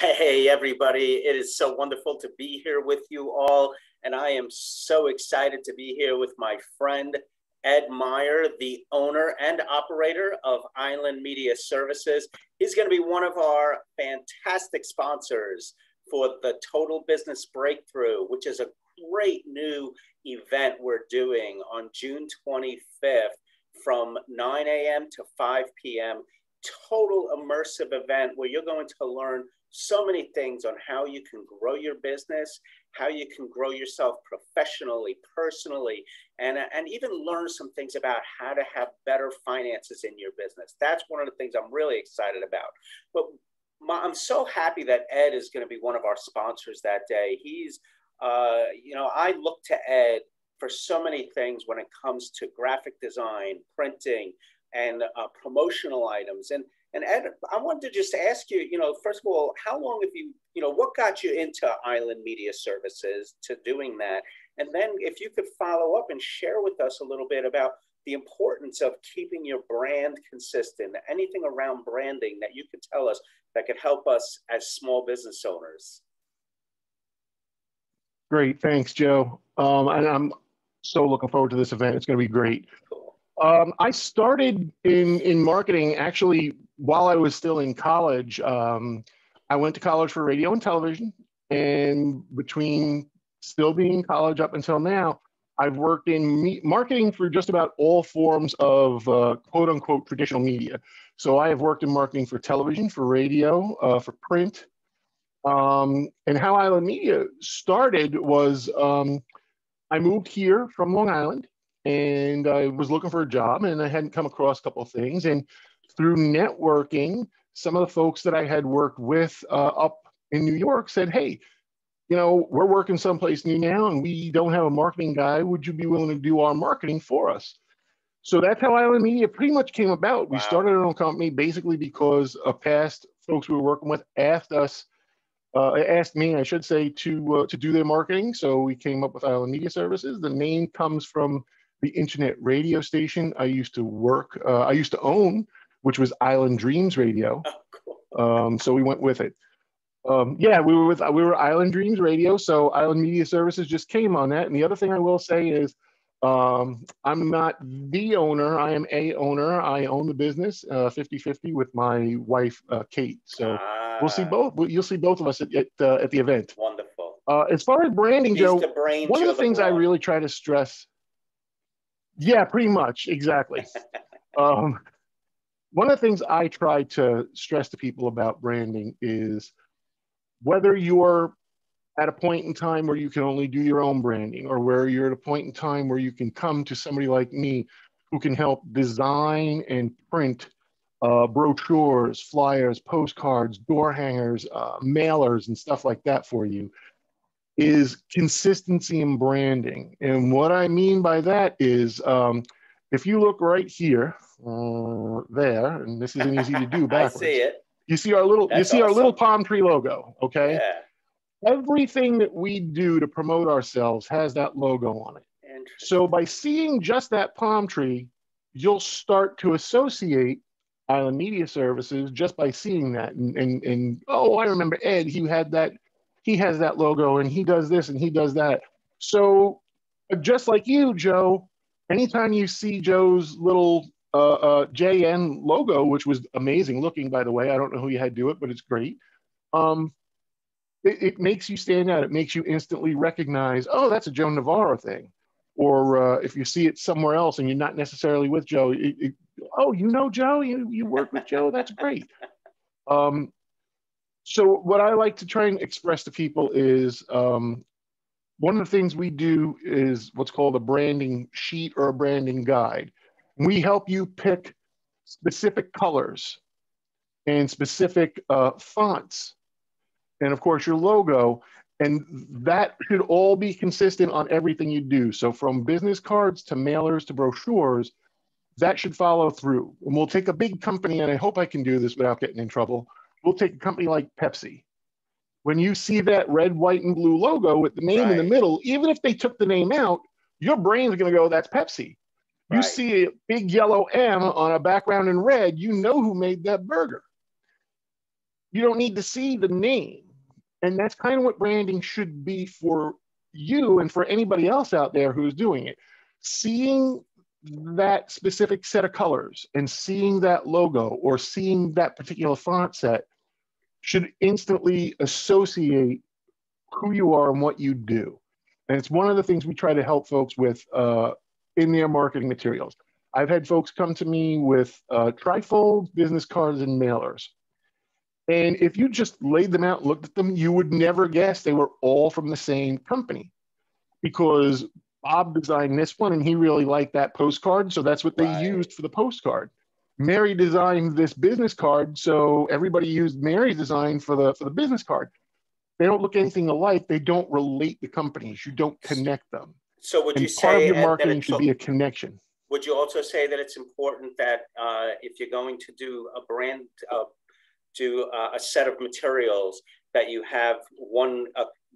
Hey, everybody. It is so wonderful to be here with you all. And I am so excited to be here with my friend, Ed Meyer, the owner and operator of Island Media Services. He's going to be one of our fantastic sponsors for the Total Business Breakthrough, which is a great new event we're doing on June 25th from 9 a.m. to 5 p.m. Total immersive event where you're going to learn so many things on how you can grow your business, how you can grow yourself professionally, personally, and, and even learn some things about how to have better finances in your business. That's one of the things I'm really excited about. But my, I'm so happy that Ed is going to be one of our sponsors that day. He's, uh, you know, I look to Ed for so many things when it comes to graphic design, printing, and uh, promotional items. And and Ed, I wanted to just ask you, you know, first of all, how long have you, you know, what got you into Island Media Services to doing that? And then if you could follow up and share with us a little bit about the importance of keeping your brand consistent, anything around branding that you could tell us that could help us as small business owners. Great, thanks, Joe. Um, and I'm so looking forward to this event. It's going to be great. Cool. Um, I started in in marketing actually while I was still in college, um, I went to college for radio and television. And between still being in college up until now, I've worked in me- marketing for just about all forms of uh, quote unquote traditional media. So I have worked in marketing for television, for radio, uh, for print. Um, and how Island Media started was um, I moved here from Long Island and I was looking for a job and I hadn't come across a couple of things. And through networking, some of the folks that I had worked with uh, up in New York said, hey, you know, we're working someplace new now and we don't have a marketing guy. Would you be willing to do our marketing for us? So that's how Island Media pretty much came about. Wow. We started our own company basically because a past folks we were working with asked us, uh, asked me, I should say, to uh, to do their marketing. So we came up with Island Media Services. The name comes from the internet radio station I used to work, uh, I used to own which was Island Dreams Radio. Oh, cool. um, so we went with it. Um, yeah, we were with we were Island Dreams Radio. So Island Media Services just came on that. And the other thing I will say is, um, I'm not the owner. I am a owner. I own the business uh, 50-50 with my wife uh, Kate. So ah. we'll see both. You'll see both of us at at, uh, at the event. Wonderful. Uh, as far as branding, He's Joe, one of the things I really try to stress. Yeah, pretty much exactly. um, one of the things I try to stress to people about branding is whether you're at a point in time where you can only do your own branding or where you're at a point in time where you can come to somebody like me who can help design and print uh, brochures, flyers, postcards, door hangers, uh, mailers, and stuff like that for you is consistency in branding. And what I mean by that is um, if you look right here, uh, there, and this isn't easy to do backwards. I see it. You see our little, That's you see awesome. our little palm tree logo, okay? Yeah. Everything that we do to promote ourselves has that logo on it. And so by seeing just that palm tree, you'll start to associate Island Media Services just by seeing that. And, and, and oh, I remember Ed, he had that, he has that logo and he does this and he does that. So just like you, Joe, anytime you see Joe's little uh, uh, JN logo, which was amazing looking, by the way. I don't know who you had do it, but it's great. Um, it, it, makes you stand out. It makes you instantly recognize, oh, that's a Joe Novara thing. Or uh, if you see it somewhere else and you're not necessarily with Joe, it, it, oh, you know Joe, you, you work with Joe, that's great. Um, so what I like to try and express to people is um, one of the things we do is what's called a branding sheet or a branding guide. We help you pick specific colors and specific uh, fonts, and of course your logo. And that should all be consistent on everything you do. So from business cards to mailers to brochures, that should follow through. And we'll take a big company, and I hope I can do this without getting in trouble. We'll take a company like Pepsi. When you see that red, white, and blue logo with the name right. in the middle, even if they took the name out, your brain's going to go, that's Pepsi. You right. see a big yellow M on a background in red, you know who made that burger. you don't need to see the name. And that's kind of what branding should be for you and for anybody else out there who's doing it. Seeing that specific set of colors and seeing that logo or seeing that particular font set should instantly associate who you are and what you do. And it's one of the things we try to help folks with uh, in their marketing materials. I've had folks come to me with uh, trifold business cards and mailers. And if you just laid them out, looked at them, you would never guess they were all from the same company because Bob designed this one and he really liked that postcard. So that's what they right. used for the postcard. Mary designed this business card, so everybody used Mary's design for the for the business card. They don't look anything alike. They don't relate the companies. You don't connect them. So would and you part say part of your marketing should be a connection? Would you also say that it's important that uh, if you're going to do a brand, uh, do uh, a set of materials, that you have one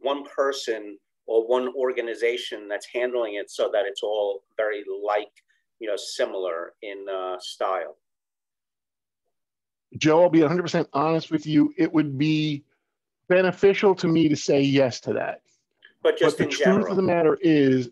one person or one organization that's handling it, so that it's all very like, you know, similar in uh, style. Joe, I'll be 100% honest with you. It would be beneficial to me to say yes to that. But just but the truth general. of the matter is,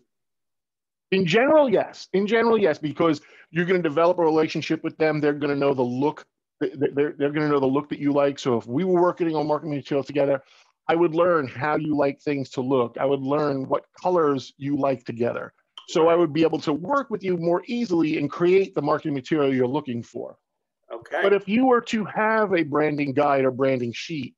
in general, yes. In general, yes, because you're going to develop a relationship with them. They're going to know the look. They're, they're going to know the look that you like. So if we were working on marketing materials together, I would learn how you like things to look. I would learn what colors you like together. So I would be able to work with you more easily and create the marketing material you're looking for. Okay. But if you were to have a branding guide or branding sheet,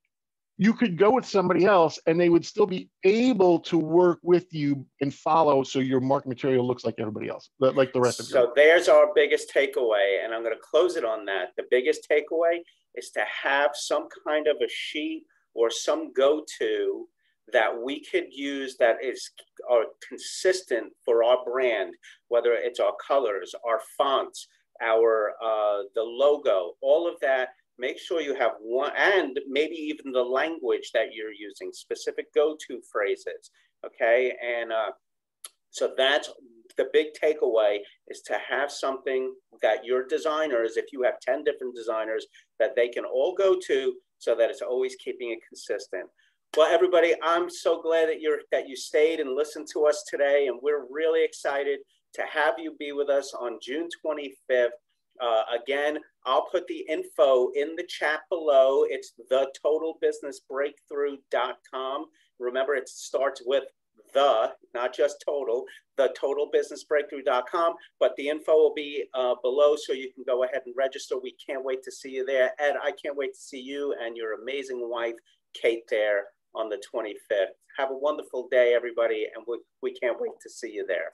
you could go with somebody else and they would still be able to work with you and follow so your market material looks like everybody else, like the rest of so your So there's our biggest takeaway, and I'm going to close it on that. The biggest takeaway is to have some kind of a sheet or some go-to that we could use that is uh, consistent for our brand, whether it's our colors, our fonts, our uh, the logo, all of that. Make sure you have one, and maybe even the language that you're using, specific go-to phrases. Okay, and uh, so that's the big takeaway is to have something that your designers, if you have 10 different designers, that they can all go to so that it's always keeping it consistent. Well, everybody, I'm so glad that you're that you stayed and listened to us today, and we're really excited to have you be with us on June 25th. Uh, again, I'll put the info in the chat below. It's the totalbusinessbreakthrough.com. Remember, it starts with the, not just total, the totalbusinessbreakthrough.com. But the info will be uh, below so you can go ahead and register. We can't wait to see you there. Ed, I can't wait to see you and your amazing wife, Kate, there on the 25th. Have a wonderful day, everybody, and we, we can't wait to see you there.